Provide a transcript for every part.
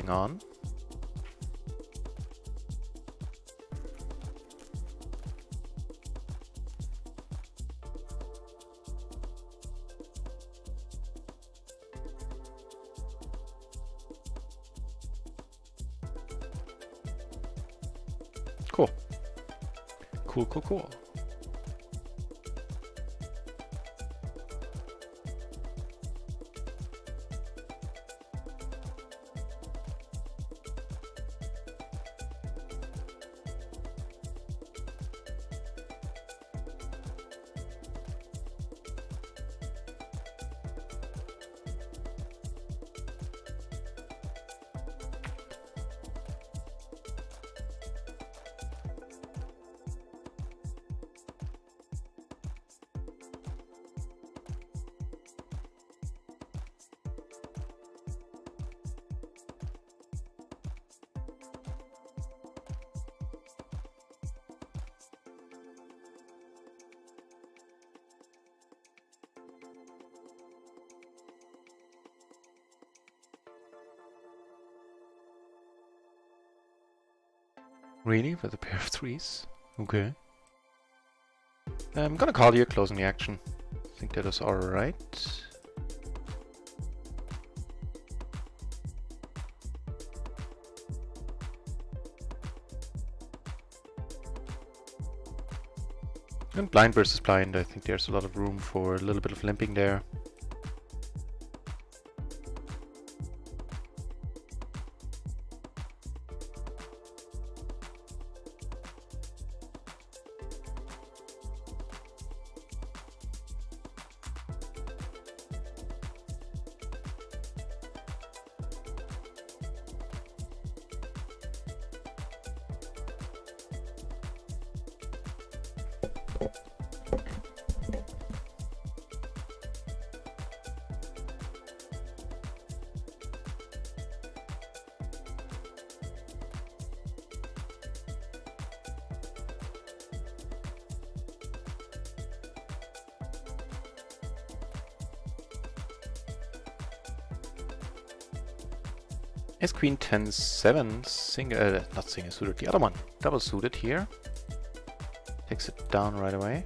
On. Cool. Cool, cool, cool. Really? With a pair of threes? Okay. I'm gonna call you closing the action. I think that is alright. And blind versus blind, I think there's a lot of room for a little bit of limping there. Ace Queen 10 7, sing uh, not single suited, the other one, double suited here. Takes it down right away.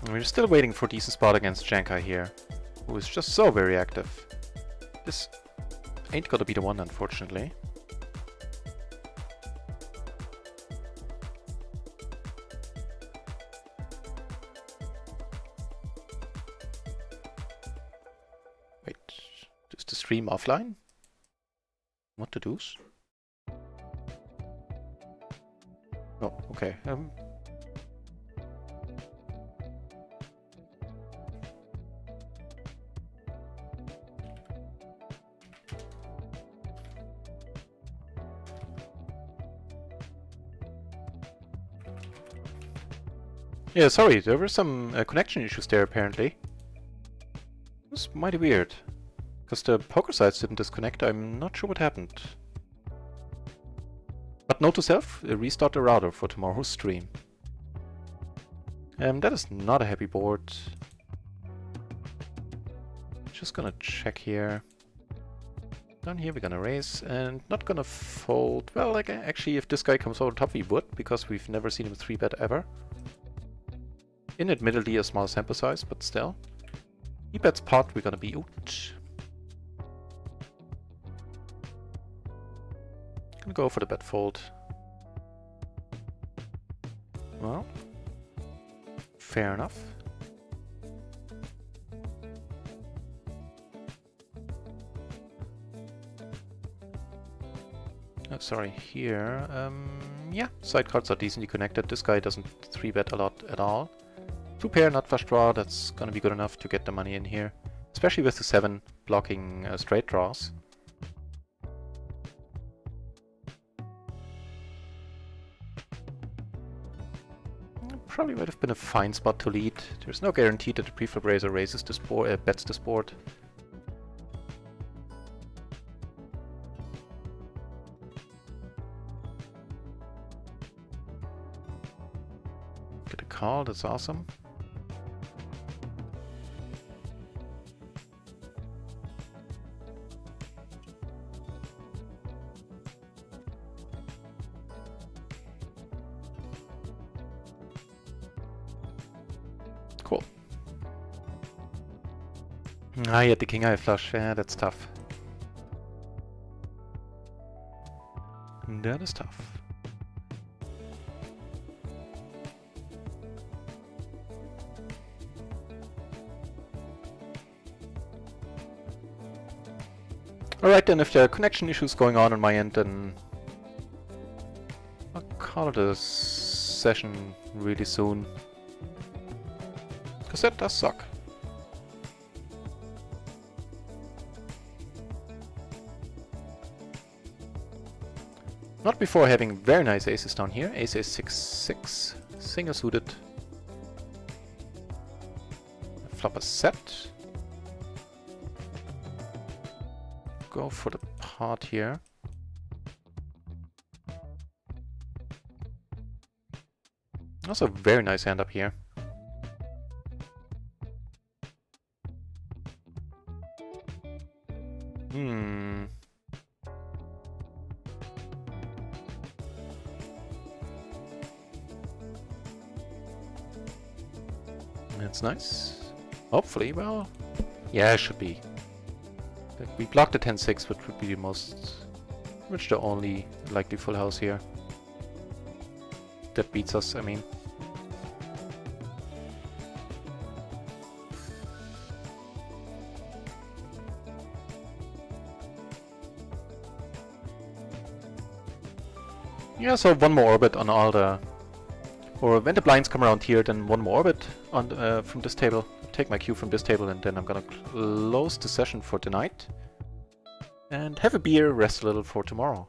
And we're still waiting for decent spot against Jankai here, who is just so very active. This ain't gonna be the one, unfortunately. Wait, is the stream offline? What to do? Oh, okay. Um. Yeah, sorry, there were some uh, connection issues there apparently. It was mighty weird. Because the poker sites didn't disconnect, I'm not sure what happened. But note to self, uh, restart the router for tomorrow's stream. Um, that is not a happy board. Just gonna check here. Down here we're gonna raise and not gonna fold. Well, like actually if this guy comes over top we would, because we've never seen him 3-bet ever. In admittedly a small sample size, but still. He bets pot, we're gonna be out. Go for the bet fold. Well, fair enough. Oh, sorry, here, um, yeah, side cards are decently connected. This guy doesn't 3-bet a lot at all. Two pair, not flush draw, that's gonna be good enough to get the money in here. Especially with the 7 blocking uh, straight draws. Probably would have been a fine spot to lead. There's no guarantee that the preflop raiser raises this board, uh, bets this board. Get a call, that's awesome. Ah, he had the king high flush. Yeah, that's tough. That is tough. Alright then, if there are connection issues going on on my end, then I'll call it a session really soon. Because that does suck. Before having very nice aces down here. Ace is 6-6, single suited. Flop a set. Go for the pot here. Also very nice hand up here. That's nice. Hopefully, well, yeah, it should be. We blocked the 10-6, which would be the most, which the only likely full house here. That beats us, I mean. Yeah, so one more orbit on all the... Or when the blinds come around here, then one more orbit on uh, from this table. Take my cue from this table and then I'm gonna close the session for tonight. And have a beer, rest a little for tomorrow.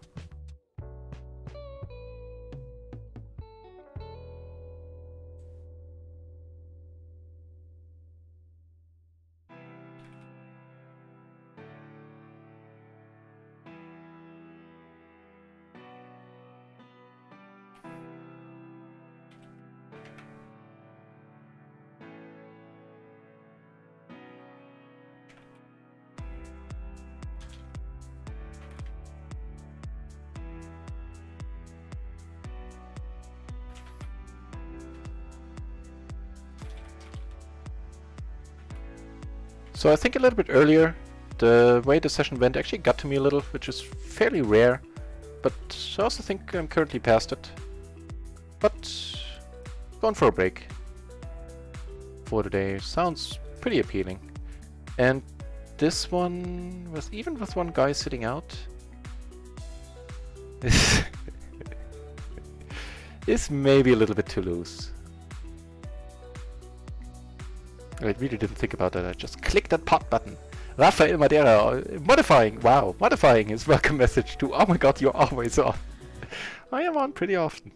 So I think a little bit earlier, the way the session went actually got to me a little, which is fairly rare. But I also think I'm currently past it. But going for a break for the day sounds pretty appealing. And this one, with even with one guy sitting out, is maybe a little bit too loose. I really didn't think about that. I just clicked that pot button. Rafael Madeira, uh, modifying. Wow, modifying his welcome message to, oh my god, you're always on. I am on pretty often.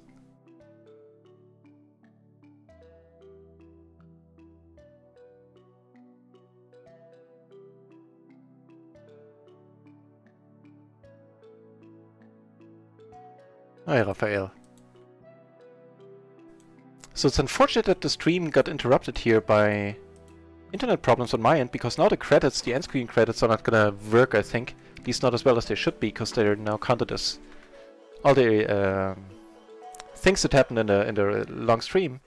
Hi, Rafael. So it's unfortunate that the stream got interrupted here by internet problems on my end, because now the credits, the end screen credits are not gonna work, I think. At least not as well as they should be, because they're now counted as all the uh, things that happened in the in the long stream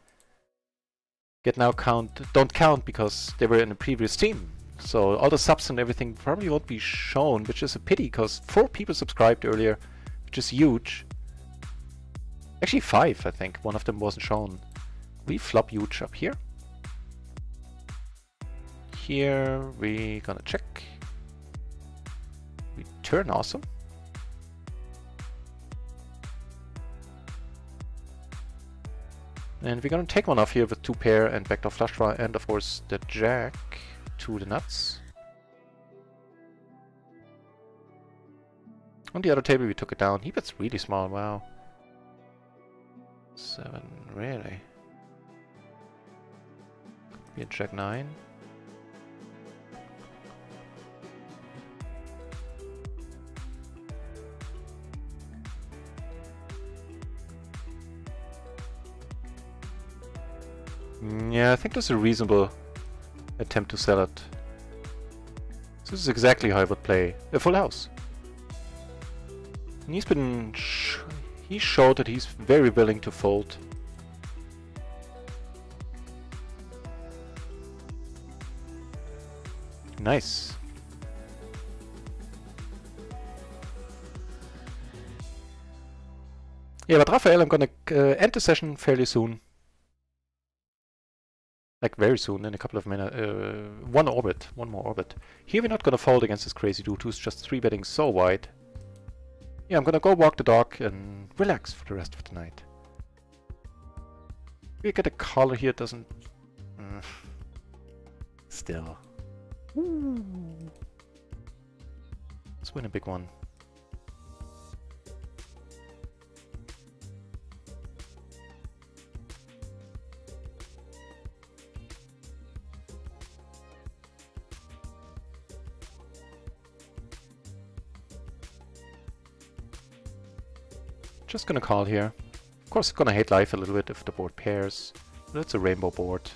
get now count don't count because they were in the previous stream. So all the subs and everything probably won't be shown, which is a pity because four people subscribed earlier, which is huge. Actually five, I think. One of them wasn't shown. We flop huge up here here we're gonna check. Return awesome. And we're gonna take one off here with two pair and backdoor flush draw and of course the jack to the nuts. On the other table we took it down. He bets really small, wow. Seven, really? Could be a jack nine. Yeah, I think that's a reasonable attempt to sell it. This is exactly how I would play a full house. And he's been... Sh he showed that he's very willing to fold. Nice. Yeah, but Rafael, I'm gonna uh, end the session fairly soon. Like very soon, in a couple of minutes. Uh, one orbit, one more orbit. Here we're not gonna fold against this crazy dude who's just 3-betting so wide. Yeah, I'm gonna go walk the dog and relax for the rest of the night. We get a color here, doesn't... Mm. Still. Ooh. Let's win a big one. Just gonna call here. Of course, gonna hate life a little bit if the board pairs, but it's a rainbow board.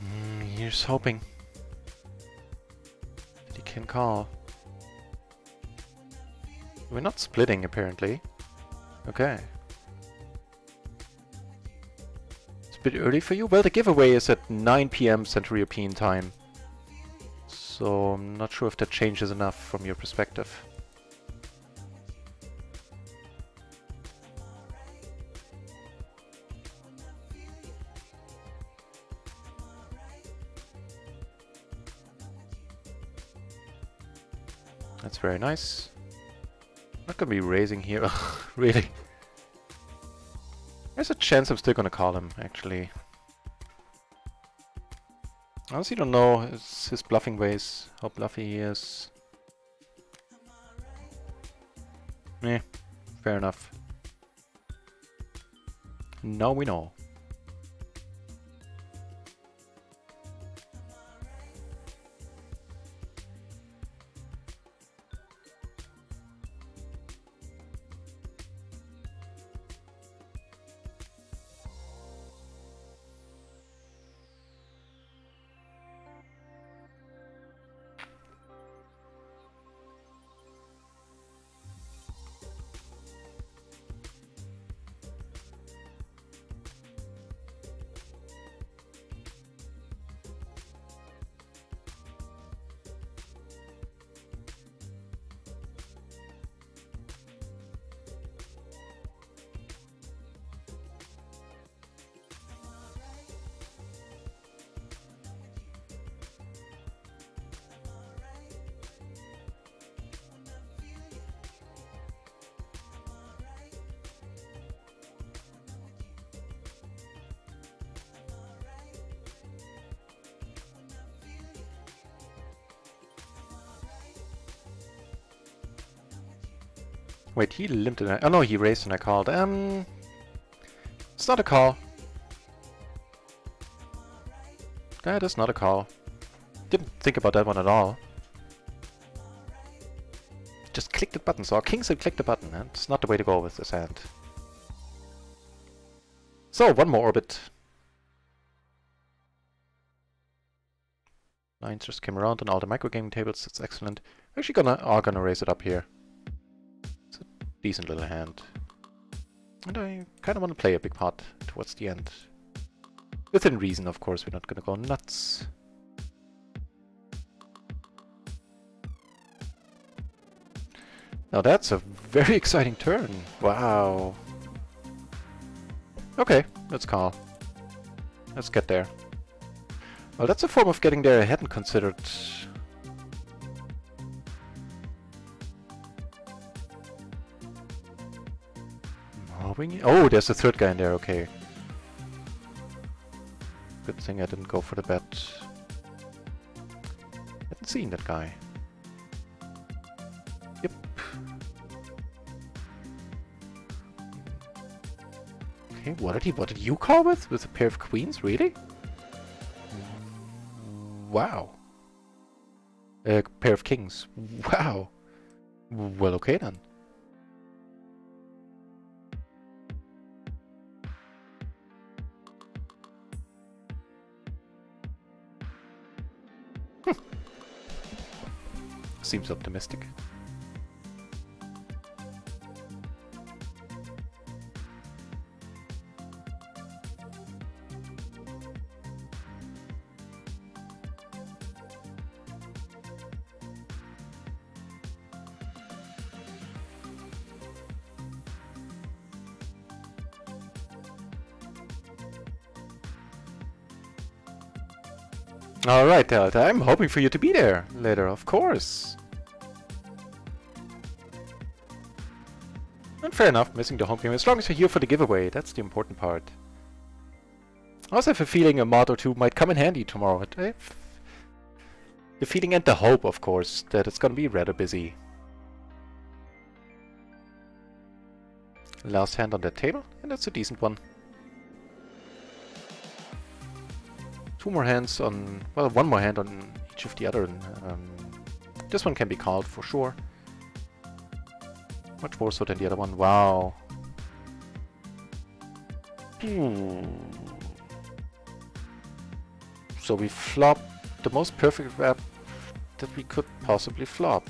Mm, hoping call. We're not splitting, apparently. Okay. It's a bit early for you? Well, the giveaway is at 9 p.m. Central European time. So I'm not sure if that changes enough from your perspective. That's very nice. Not gonna be raising here, really. There's a chance I'm still gonna call him, actually. I honestly don't know his, his bluffing ways, how bluffy he is. Eh, fair enough. Now we know. Wait, he limped and I... Oh no, he raced and I called. Um... It's not a call. That is not a call. Didn't think about that one at all. Just click the button. So our king said click the button. It's not the way to go with this hand. So, one more orbit. Lines just came around on all the microgaming tables. That's excellent. Actually gonna are gonna raise it up here decent little hand. And I kind of want to play a big part towards the end. Within reason, of course, we're not going to go nuts. Now that's a very exciting turn. Wow. Okay, let's call. Let's get there. Well, that's a form of getting there I hadn't considered Oh, there's a third guy in there, okay. Good thing I didn't go for the bet. Hadn't seen that guy. Yep. Okay, what did he what did you call with? With a pair of queens, really? Wow. A pair of kings. Wow. Well, okay then. Seems optimistic. Alright, Delta, I'm hoping for you to be there later, of course. Fair enough, missing the home game. As long as you're here for the giveaway, that's the important part. I also have a feeling a mod or two might come in handy tomorrow. The feeling and the hope, of course, that it's gonna be rather busy. Last hand on that table, and that's a decent one. two more hands on, well, one more hand on each of the other. Um, this one can be called for sure. Much more so than the other one. Wow. Hmm. So we flop the most perfect wrap that we could possibly flop.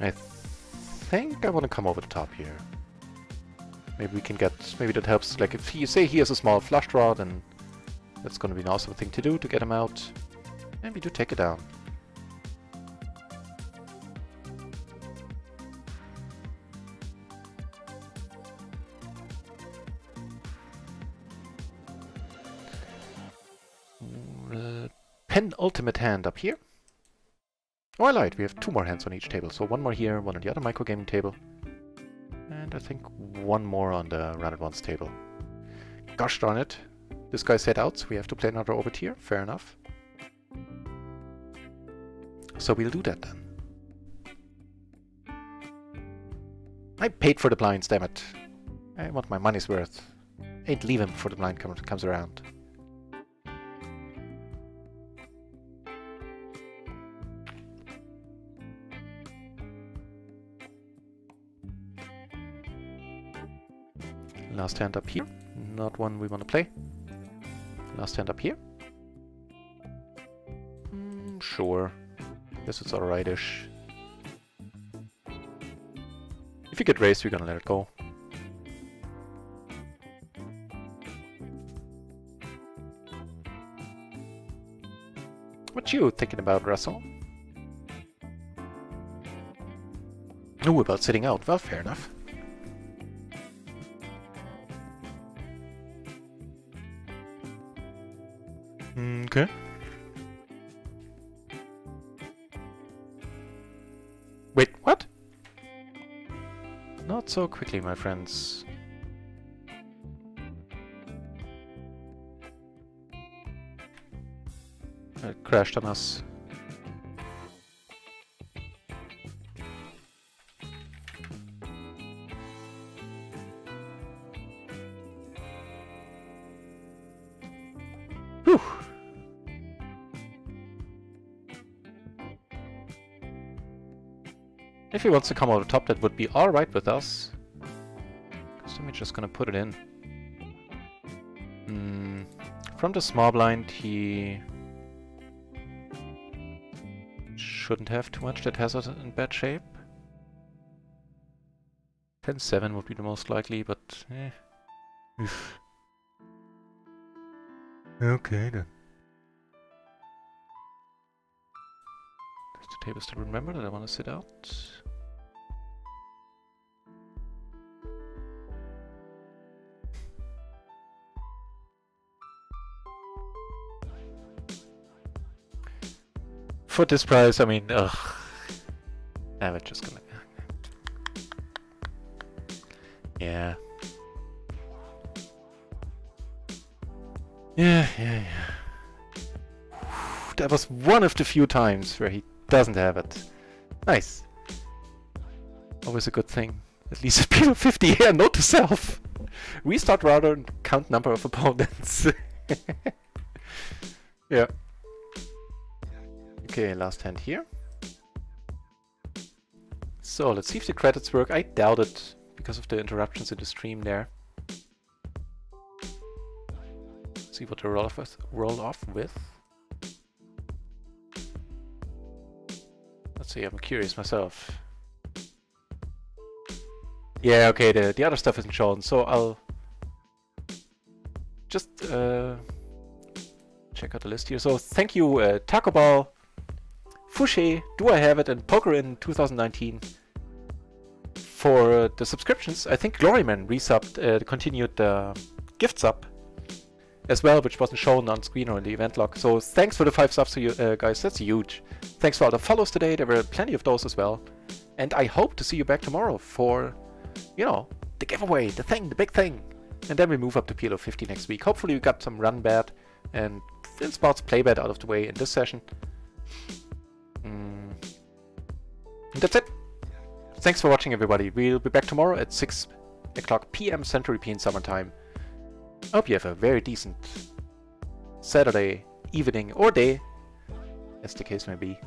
I think I want to come over the top here. Maybe we can get, maybe that helps, like if you say he has a small flush draw, then that's going to be an awesome thing to do to get him out. Maybe do take it down. Uh, penultimate hand up here. Oh, I lied. We have two more hands on each table. So one more here, one on the other microgaming table. And I think one more on the Run It Once table. Gosh darn it. This guy set out, so we have to play another orbit here. Fair enough. So we'll do that then. I paid for the blinds, damn it. I want my money's worth. Ain't leaving before the blind comes around. Last hand up here. Not one we want to play. Last hand up here. Mm, sure. Guess it's alrightish. If you get raised, we're gonna let it go. What you thinking about, Russell? Ooh, about sitting out. Well, fair enough. Okay. Wait, what? Not so quickly, my friends. It crashed on us. If he wants to come over top, that would be alright with us. So I'm just gonna put it in. Mm, from the small blind, he shouldn't have too much that has us in bad shape. 10-7 would be the most likely, but eh. okay then. Table still remember that I want to sit out? for this price, I mean, ugh. I'm just gonna... Yeah. Yeah, yeah, yeah. That was one of the few times where he doesn't have it. Nice. Always a good thing. At least speed of 50 here, yeah, note to self! Restart rather and count number of opponents. yeah. Okay, last hand here. So, let's see if the credits work. I doubt it, because of the interruptions in the stream there. See what they roll off with. Roll off with. See. I'm curious myself. Yeah, okay. The the other stuff isn't shown, so I'll just uh, check out the list here. So thank you, uh, Taco Ball, Fouché, Do I Have It, and Poker in 2019 for uh, the subscriptions. I think Gloryman resubbed, uh, continued the gift sub as well, which wasn't shown on screen or in the event log. So thanks for the five subs to you uh, guys, that's huge. Thanks for all the follows today, there were plenty of those as well. And I hope to see you back tomorrow for, you know, the giveaway, the thing, the big thing. And then we move up to PLO 50 next week. Hopefully we got some run bad and spots play bad out of the way in this session. Mm. That's it. Thanks for watching everybody. We'll be back tomorrow at 6 o'clock PM Central European Summer Time. Hope you have a very decent Saturday evening or day, as the case may be.